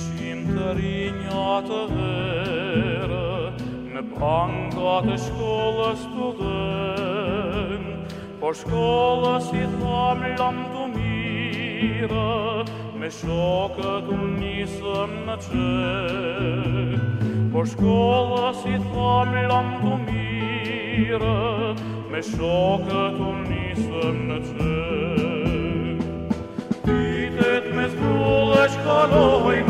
ishim të rinjat të verë, në panga të shkollës të dëmë, po shkollës i thamë lamë të mirë, me shokë të njësëm në qëtë. Po shkollës i thamë lamë të mirë, me shokë të njësëm në qëtë. Oh, my God.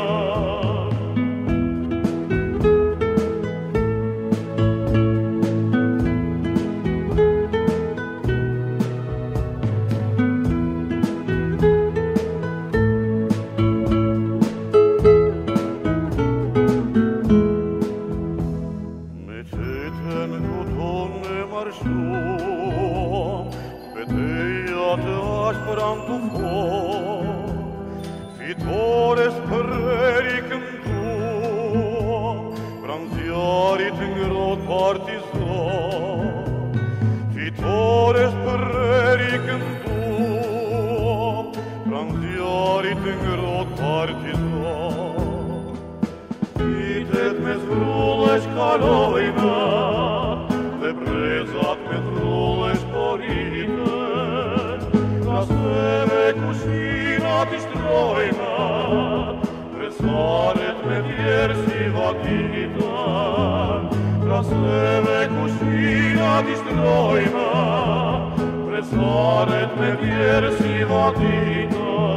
parfum Pe tăia te aspra în tufon Fitore spărerii cântua Branziarii te ngrot partizan Fitore spărerii cântua Branziarii te ngrot partizan Vitet me zvrulăși ca Rezat me frules porite, Trasebe cusinat istroima, Presaret me vier si vadita. Trasebe cusinat istroima, Presaret me vier si vadita.